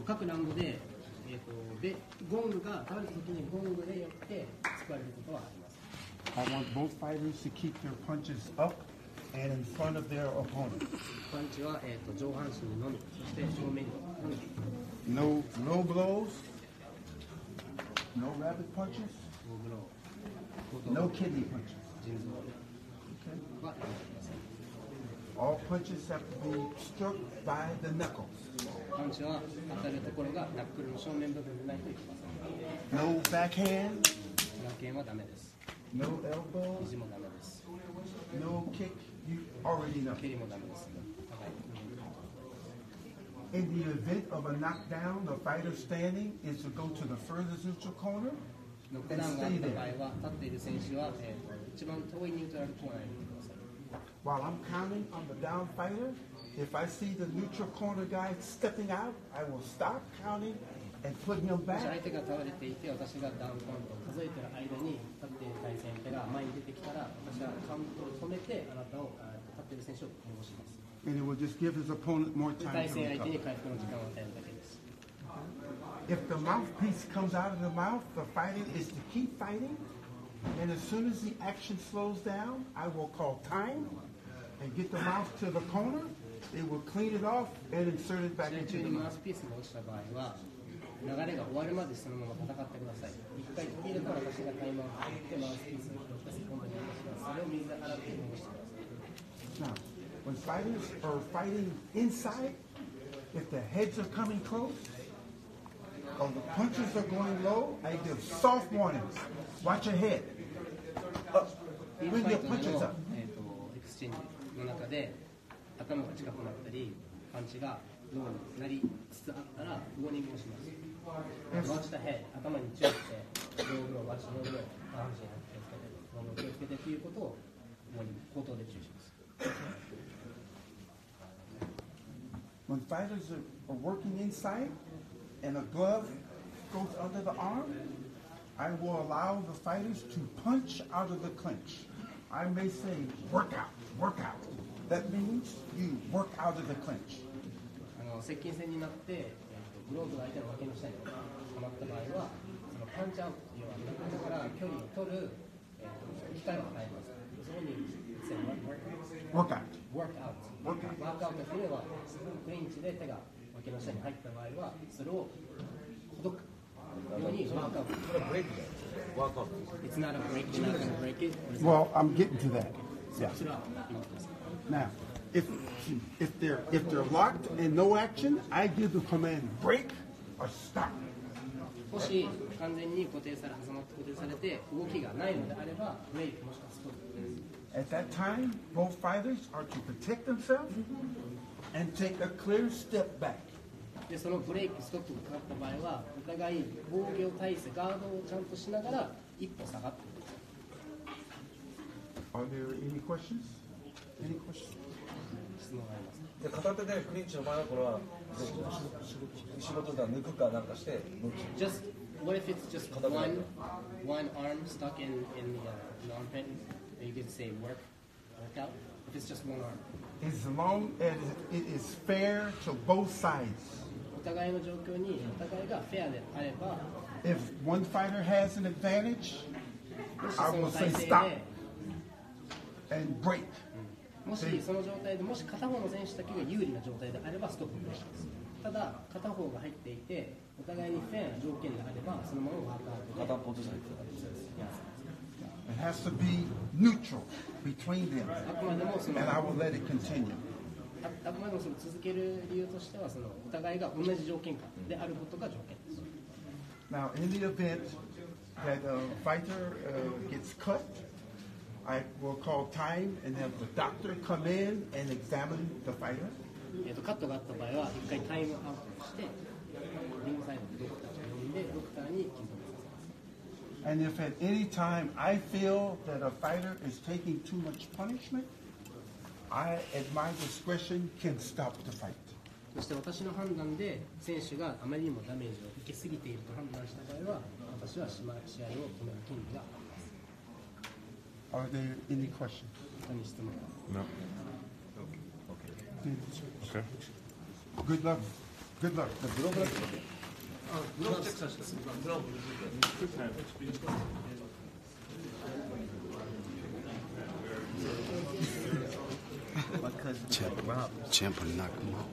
と各ラウンドで、えーと、とでゴングが倒れた時にゴングでやって使われることはあります。I want both fighters to keep their punches up and in front of their opponent. No low blows, no rabbit punches, no kidney punches. All punches have to be struck by the knuckles. パンチは当たるところがナックルの正面部分でないといけません No backhand, 裏剣はダメです no elbow, 肘もダメです no kick. You already know. 蹴りもダメです高い In the event of a knockdown, the fighter standing is to go to the furthest neutral corner ノックダウンがあった場合は立っている選手は、えーと一番遠いニュートラルコーナーにいてください while I'm counting on the down fighter. If I see the neutral corner guy stepping out, I will stop counting and put him もし back. 相手が倒れていて私がダウンカウントを数えている間に立っている対戦相手が前に出てきたら私はカウントを止めてあなたをあ立っている選手を戻します And it will just give his opponent more で time 対 to 戦相手 recover. に回復の時間を与えるだけです If the mouthpiece comes out of the mouth, the fighter is to keep fighting. And as soon as the action slows down, I will call time and get the mouth to the corner. They will clean it off and insert it back 試合 into 中 the にマウ mouth. スピースが落ちた場合は流れが終わるまでそのまま戦ってください一回途切れたら私がタイムアウトを取ってマウスピースを拾ってセコンドに渡しますそれを水で洗って戻してください Now, when fighters are fighting inside, if the heads are coming close, or the punches are going low, I give soft warnings. Watch your head. Up. フィー Bring ルドファ your punches の up.、の中で頭が近くなったりパンチがローになりつつあったらウォーニングをします。Watch the head 頭に注意してローブロー、watch ローブロー、下半身に気をつけて、ローブロー気をつけてということをウォーニング口頭で注意します。When fighters are working inside and a glove goes under the arm, I will allow the fighters to punch out of the clinch. I may say, work out, work out. That means you work out of the clinch. あの接近戦になって、えー、とグローブが相手の脇の下にはまった場合は、そのパンチアウトっていうのは、中から距離を取る、えー、と機会を与えます。そこに、say, work out Work out. work out。 Work out. ワークアウトっていうのは、クリンチで手が 脇の下に入った場合は、それをほどくようにワークアウト。これはブレイクじゃないワークアウト It's not a break, you're not gonna break it. Well, I'm getting to that. Yeah. それは今言ってます。 Now, if if they're if they're locked and no action, I give the command break or stop. もし完全に固定され、挟まって固定されて、動きがないのであれば、ブレイクもしくはストップです。 At that time, both fighters are to protect themselves and take a clear step back. でそのブレイク、ストップがかかった場合は、お互い防御体勢、ガードをちゃんとしながら、一歩下がってください。Are there any questions? Any questions? 質問があります。で片手でクリンチの前の頃は仕事では抜くかなんかして抜く Just what if it's just one one arm stuck in in the uh, arm pit? You could say work workout. It's just one arm. As long as it is fair to both sides. お互いの状況にお互いがフェアであれば、If one fighter has an advantage もし I そ will の say 体勢 stop で and break. もしその状態でもし片方の選手だけが有利な状態であればストップをします。ただ片方が入っていてお互いにフェアな条件であればそのままワークアウトで片っぽずつ入ってた It has to be neutral between them. あくまでもその And I will let it continue. ああくまでもその続ける理由としてはそのお互いが同じ条件下であることが条件です。Now, in the event that a fighter uh, gets cut, I will call time and have the doctor come in and examine the fighter. えー、とカットがあった場合は一回タイムアウトしてリングサイドでドクターを呼んでドクターに金属させます And if at any time I feel that a fighter is taking too much punishment, I, at my discretion, can stop the fight. そして私の判断で選手があまりにもダメージを受けすぎていると判断した場合は私は試合を止める権利があります Are there any questions? 他に質問が No. Okay. Good luck. Good luck. Biraz, bravo. Check him out. Chimp knock him out.